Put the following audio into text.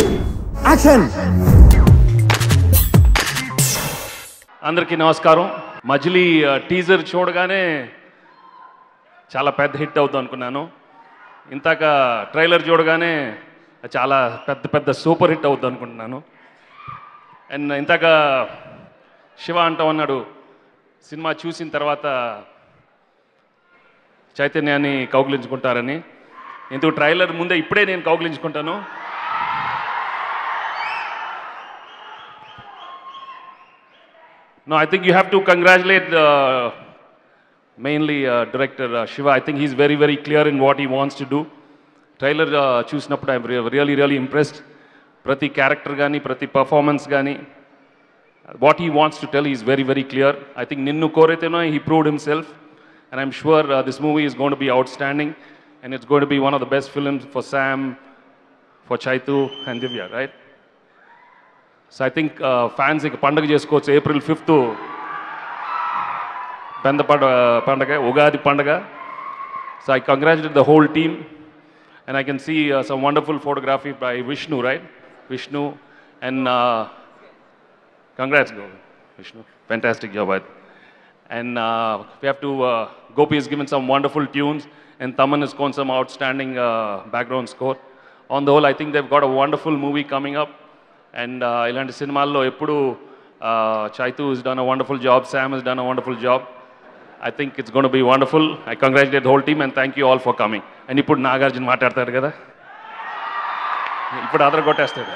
Action అందరికీ నమస్కారం. మజిలీ teaser చూడగానే చాలా పెద్ద హిట్ అవుతుంది అనుకున్నాను. ఇంతాక ట్రైలర్ చూడగానే చాలా పెద్ద పెద్ద సూపర్ హిట్ అవుతుంది అనుకుంటున్నాను. అండ్ ఇంతాక శివ అంటా ఉన్నాడు సినిమా చూసిన తర్వాత చైతన్యాన్ని కౌగిలించుకుంటారని. ఎందుకు ట్రైలర్ ముందే ఇప్పుడే నేను కౌగిలించుకుంటాను. No, I think you have to congratulate uh, mainly uh, director uh, Shiva. I think he's very, very clear in what he wants to do. Trailer చూసినప్పుడు ఐమ్ రియలీ రియలీ ఇంప్రెస్డ్ ప్రతి character కానీ ప్రతి performance కానీ what he wants to tell is very very clear I think నిన్ను కోరైతేనో he proved himself and I'm sure this movie is gonna to be out standing and it's gonna to be one of the best films for Sam for Chaitu and Divya right so I think fans ఇక పండుగ చేసుకోవచ్చు April fifth పెద్ద పండుగ పండగ ఉగాది పండగ so I congratulate the whole team and I can see some wonderful photography by Vishnu right Vishnu and congrats go Vishnu fantastic job I and uh, we have to uh, Gopi has given some wonderful tunes and Taman has got some outstanding uh, background score. On the whole, I think they've got a wonderful movie coming up. And ఇలాంటి సినిమాల్లో ఎప్పుడు Chaitu is done a wonderful job Sam is done a wonderful job I think it's gonna be wonderful I congratulate whole team and thank you all for coming and ఇప్పుడు నాగార్జున మాట్లాడతారు కదా? ఇప్పుడు అదర కొట్టేస్తాడు